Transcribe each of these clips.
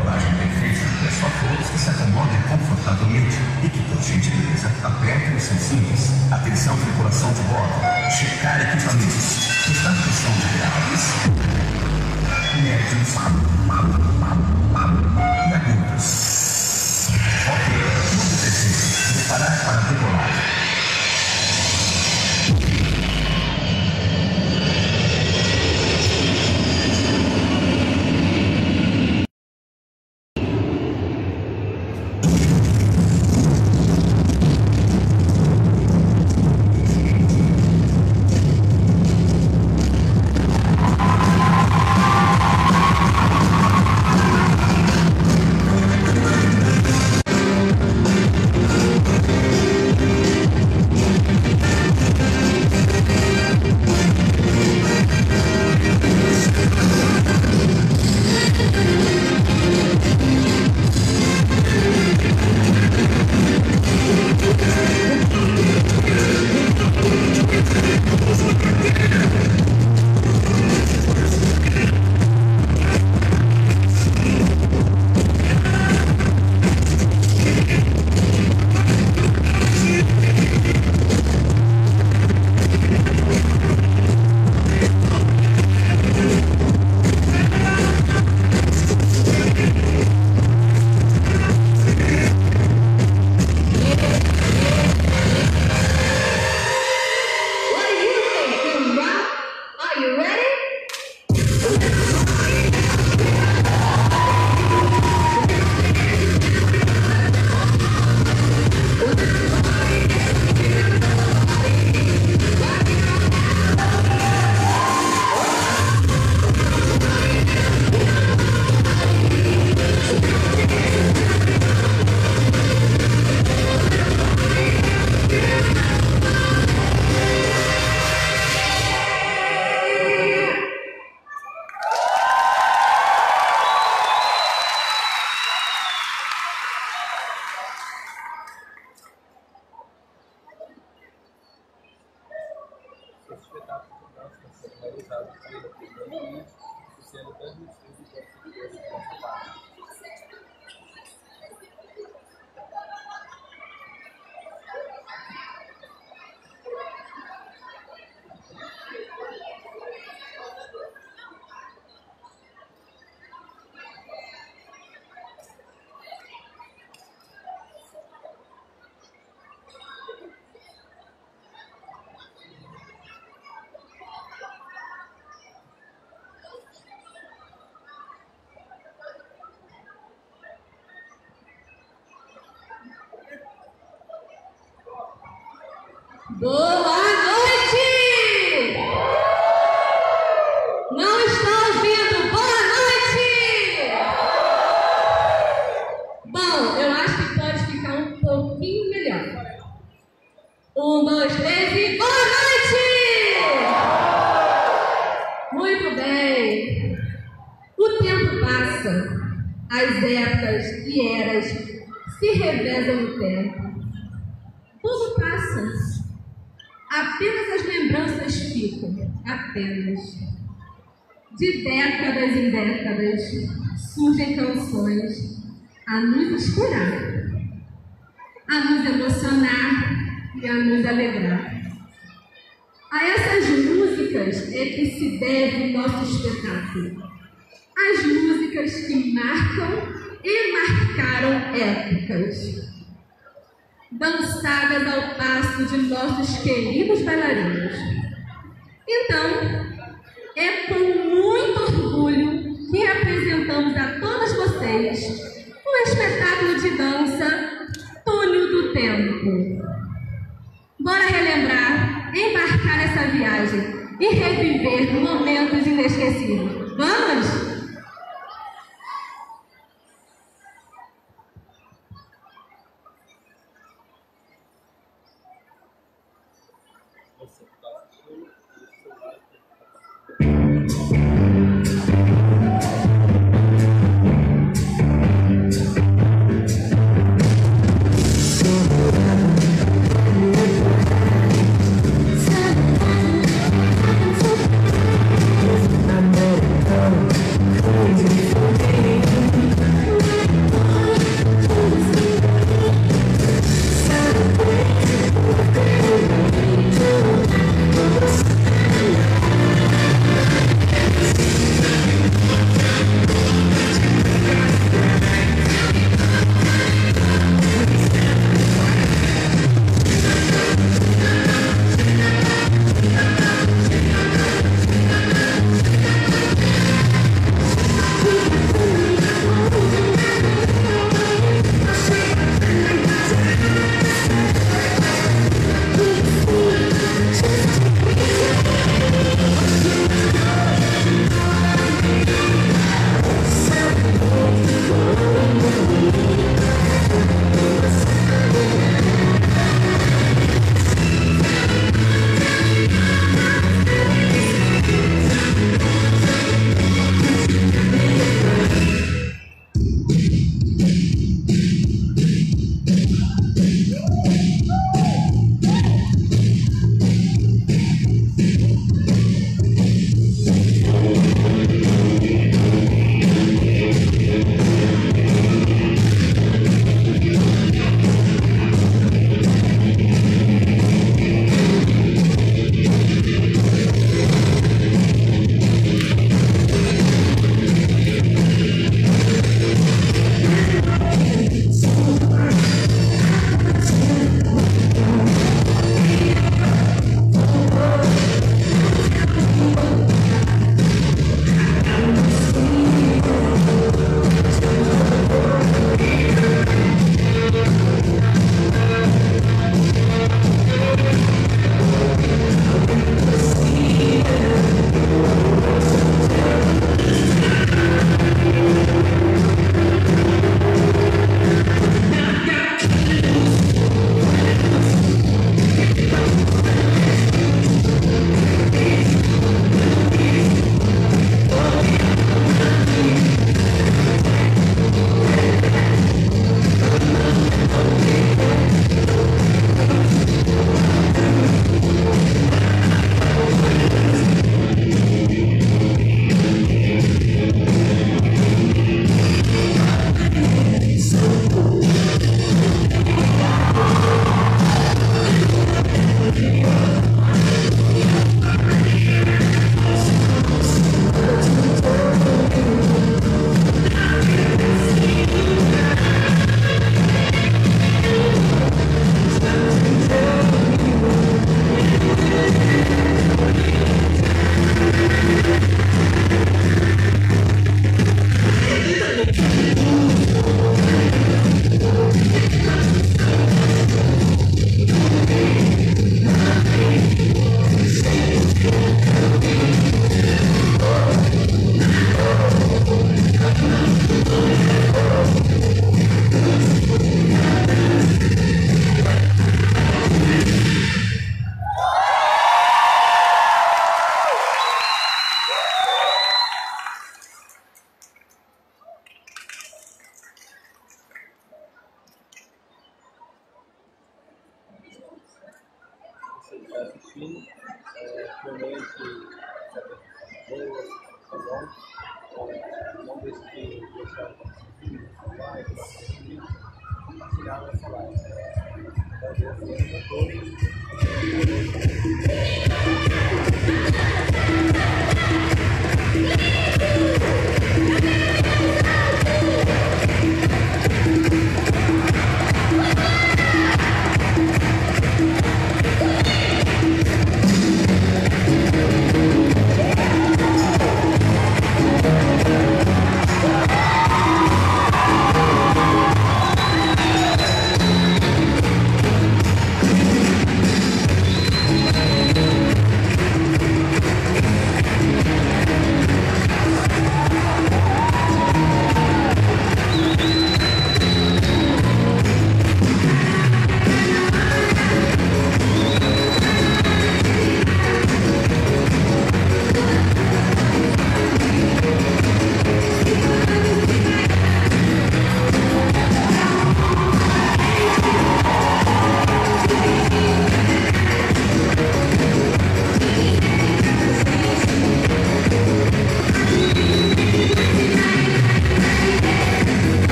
decolagem bem feita, peço a todos que se acomodem confortavelmente e que, por gentileza, apertem os cintos. Atenção, tripulação de bordo. Checar equipamentos. Prestar atenção de graves. Médios. E agudos. Ok, tudo descer. Preparar para decolagem. As épocas e eras se revezam no tempo. Tudo passa. Apenas as lembranças ficam, apenas. De décadas em décadas surgem canções a nos inspirar, a nos emocionar e a nos alegrar. A essas músicas é que se deve nosso espetáculo. As músicas que marcam e marcaram épocas dançadas ao passo de nossos queridos bailarinos. Então, é com muito orgulho que apresentamos a todos vocês o espetáculo de dança Túnel do Tempo. Bora relembrar, embarcar nessa viagem e reviver momentos inesquecíveis. Vamos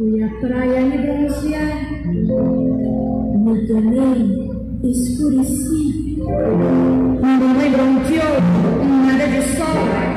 Punya perayaan di Indonesia. enganei, escureci. Não lembram de ouro, nada de sol.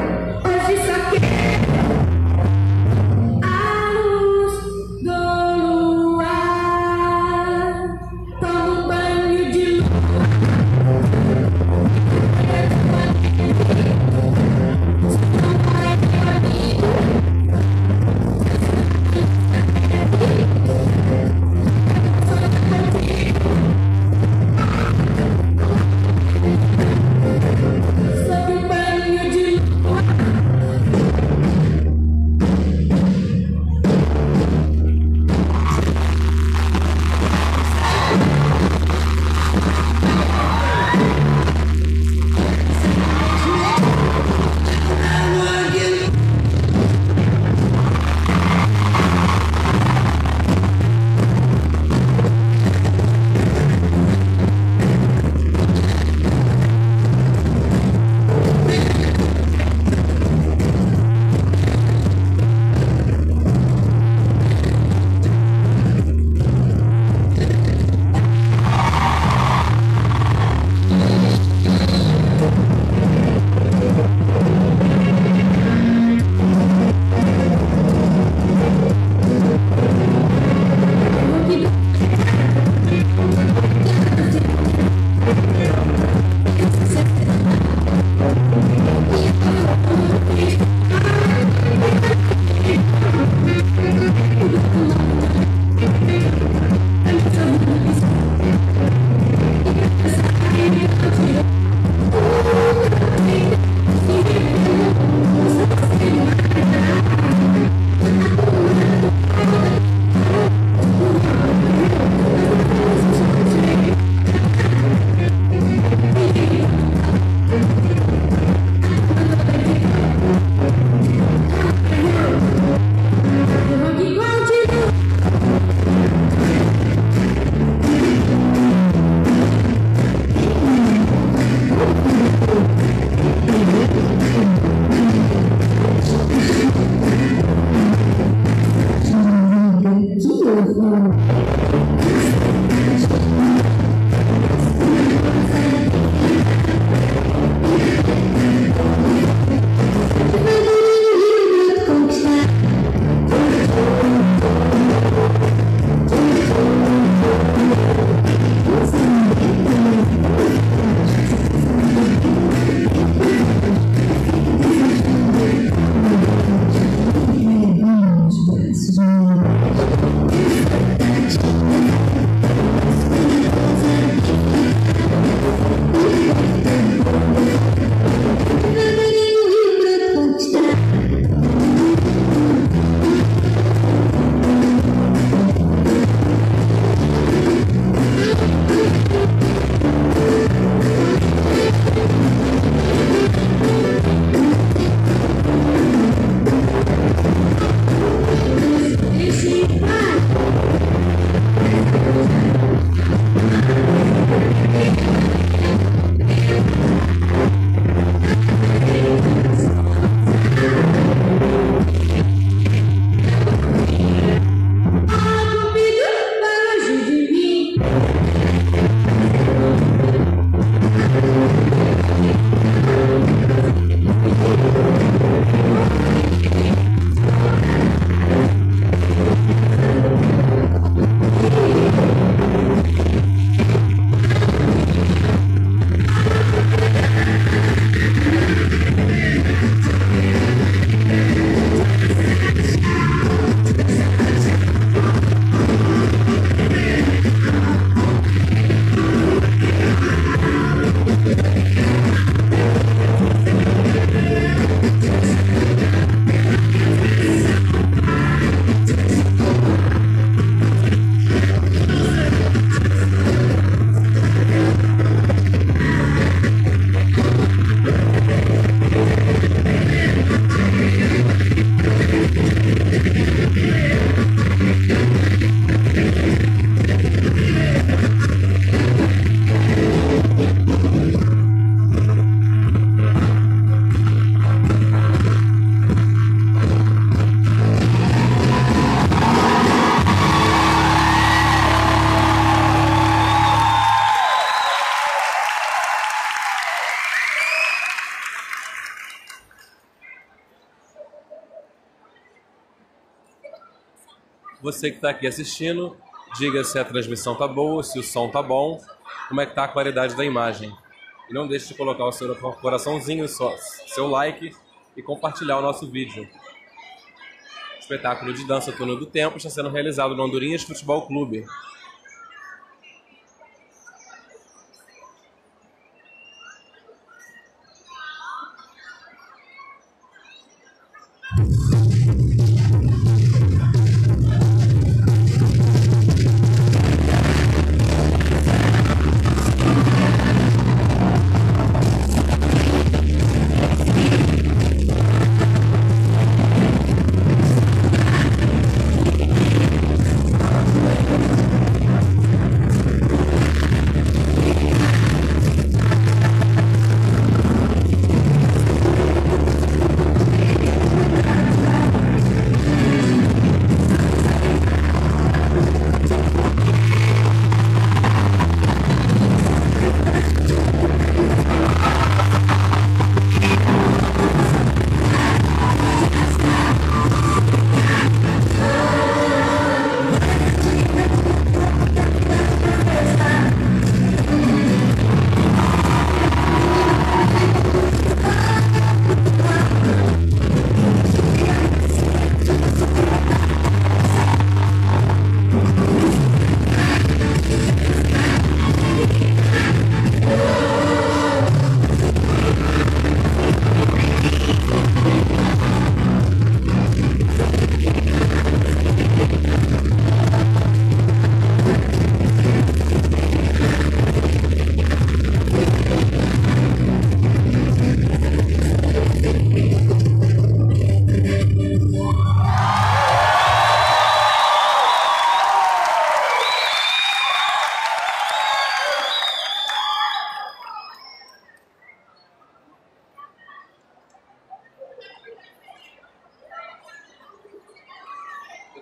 Você que está aqui assistindo, diga se a transmissão tá boa, se o som tá bom, como é que tá a qualidade da imagem. E não deixe de colocar o seu coraçãozinho, seu like e compartilhar o nosso vídeo. O espetáculo de dança Túnel do Tempo está sendo realizado no Andorinhas Futebol Clube.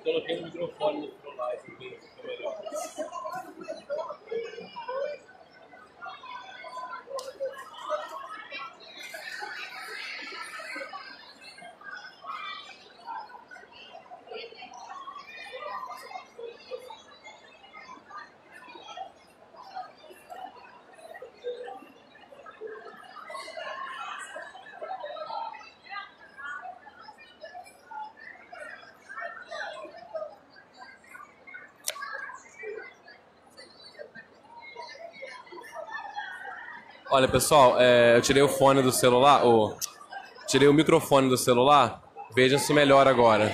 Coloquei o microfone no celular, isso aqui fica melhor. Olha, pessoal, é, eu tirei o fone do celular, ou tirei o microfone do celular. Vejam se melhora agora.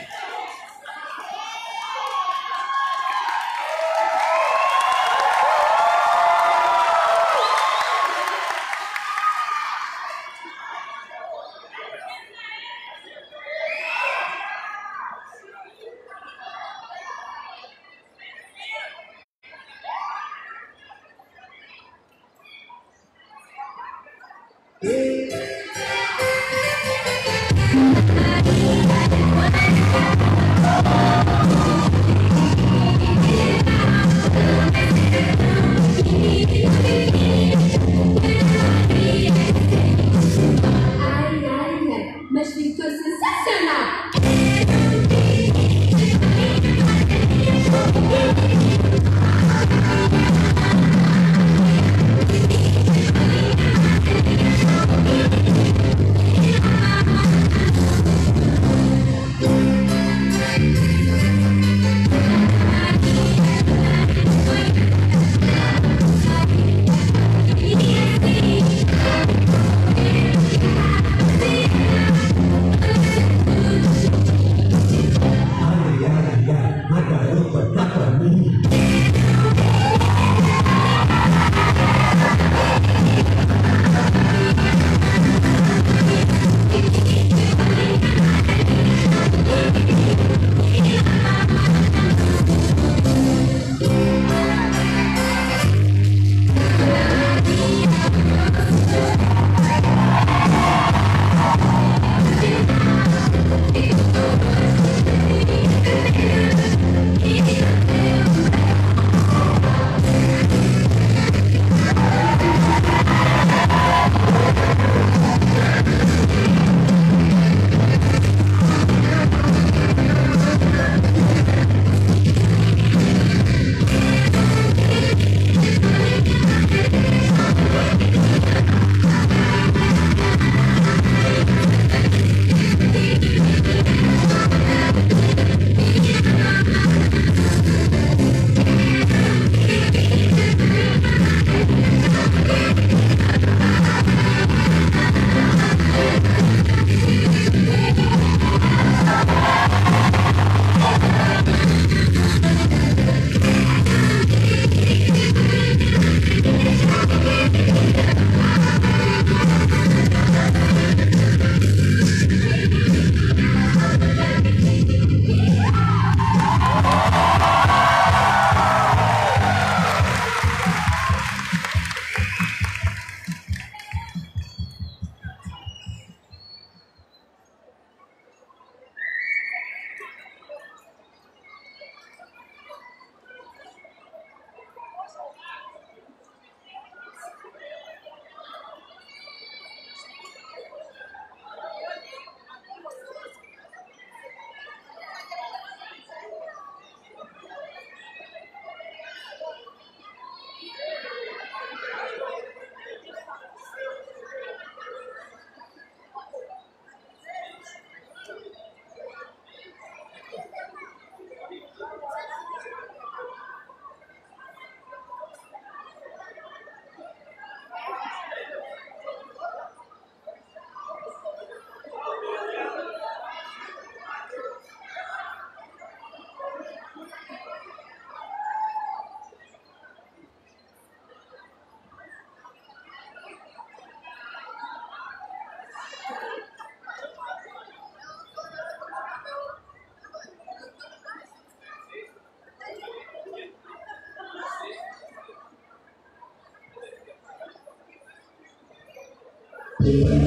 Amen.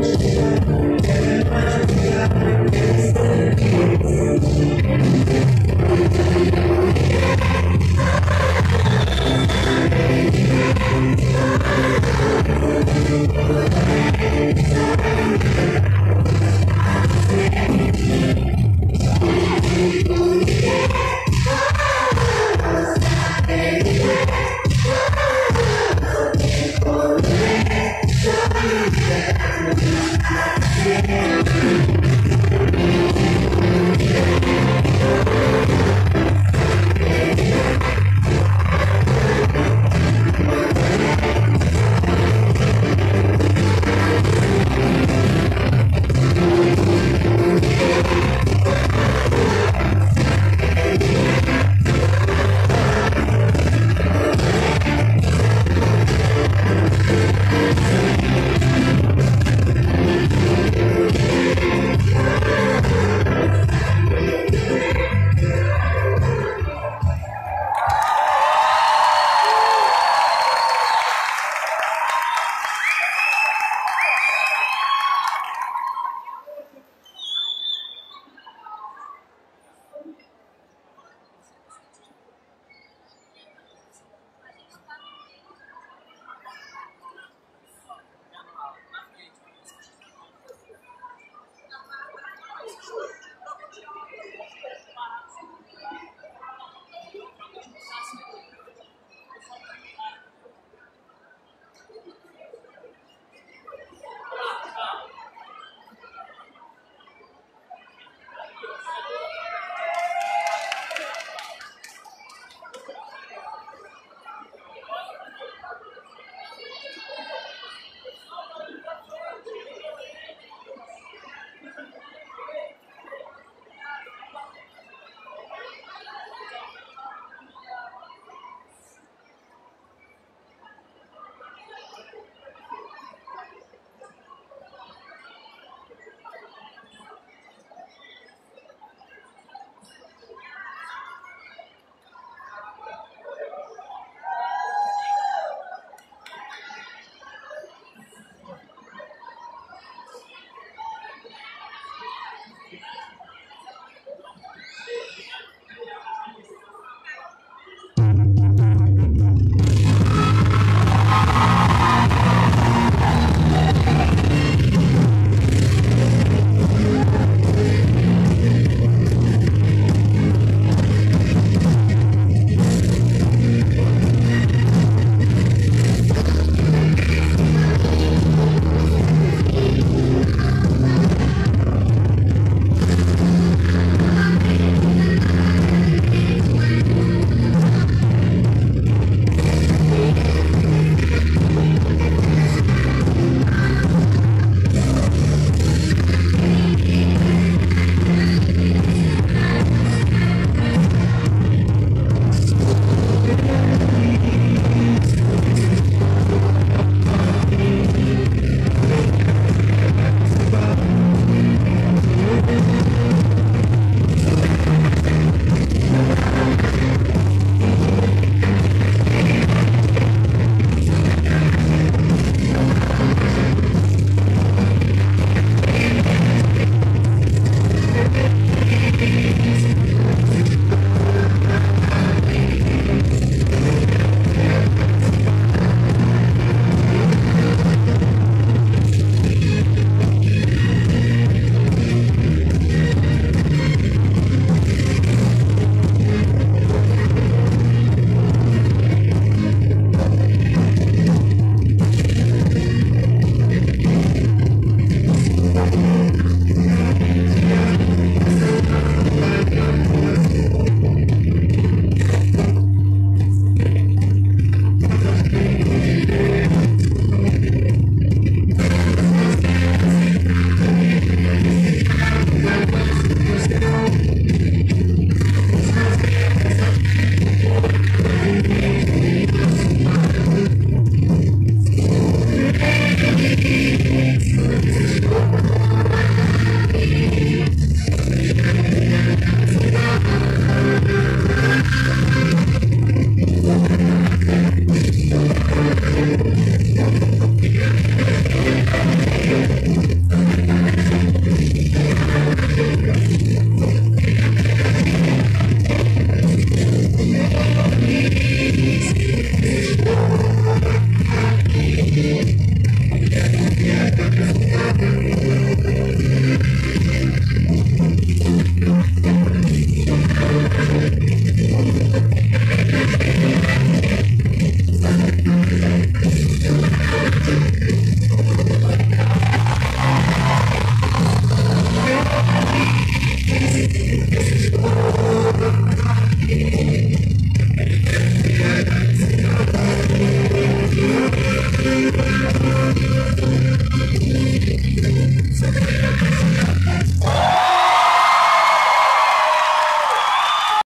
Deus.